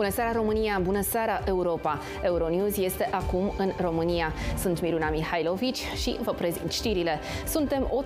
Bună seara România, bună seara Europa! Euronews este acum în România. Sunt Miruna Mihailovici și vă prezint știrile. Suntem o